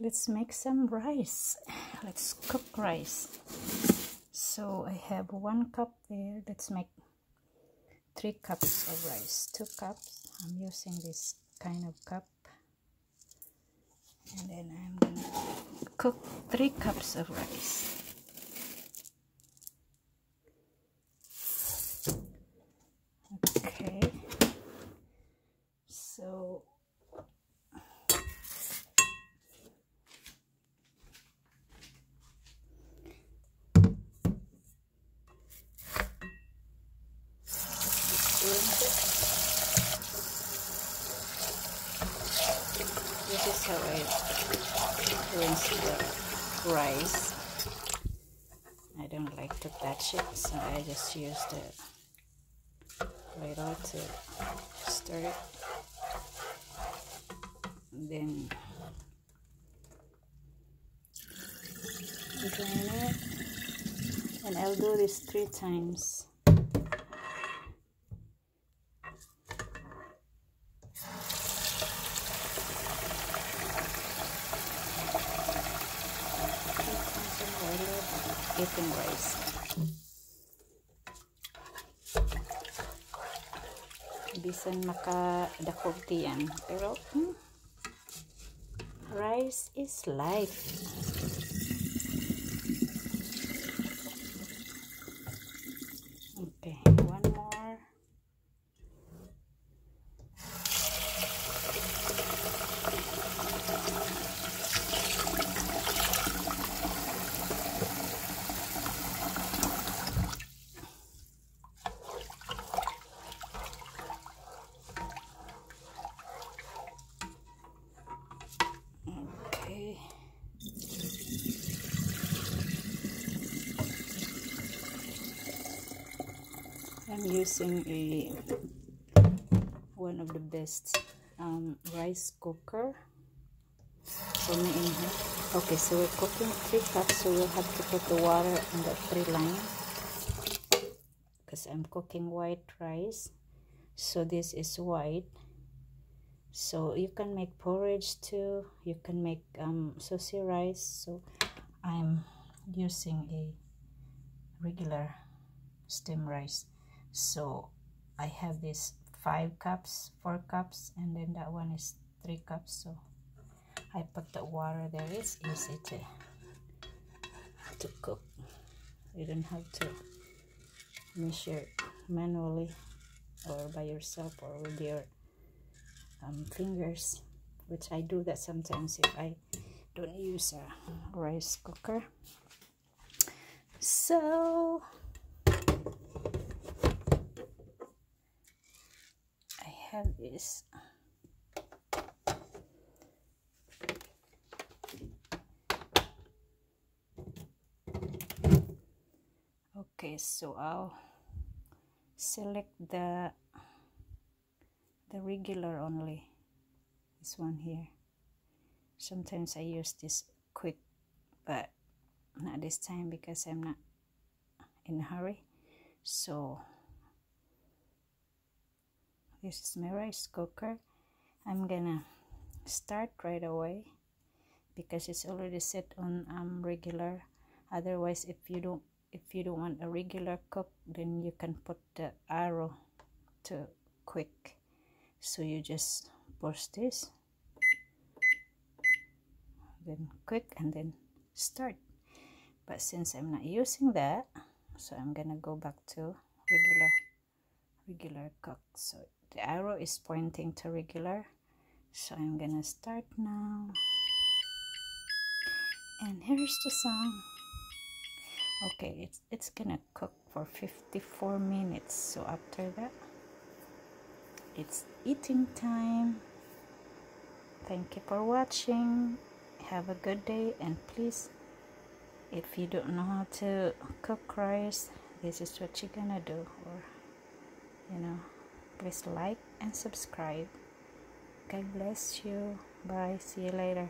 let's make some rice. Let's cook rice. So I have one cup there. Let's make three cups of rice. Two cups. I'm using this kind of cup. And then I'm gonna cook three cups of rice okay so this is how I rinse the rice? I don't like to touch it so I just use the ladle to stir it. Then drain it. And I'll do this three times eating rice. Bisan makadakog tiyan. Pero, hmm, rice is life. I'm using a one of the best um, rice cooker me in here. Okay, so we're cooking three cups, so we'll have to put the water in the three line because I'm cooking white rice. So this is white. So you can make porridge too. You can make um, saucy rice. So I'm using a regular steam rice so I have this five cups four cups and then that one is three cups. So I put the water there. It's easy to to cook. You don't have to measure manually or by yourself or with your um, fingers which I do that sometimes if I don't use a rice cooker. So have this. Okay so I'll select the the regular only this one here. Sometimes I use this quick but not this time because I'm not in a hurry. So this is my rice cooker. I'm gonna start right away because it's already set on um, regular. Otherwise if you don't if you don't want a regular cook then you can put the arrow to quick. So you just push this then quick and then start. But since I'm not using that so I'm gonna go back to regular regular cook. So the arrow is pointing to regular. So I'm gonna start now. And here's the song. Okay it's it's gonna cook for 54 minutes. So after that it's eating time. Thank you for watching. Have a good day. And please if you don't know how to cook rice this is what you're gonna do. Or you know please like and subscribe. God bless you. Bye. See you later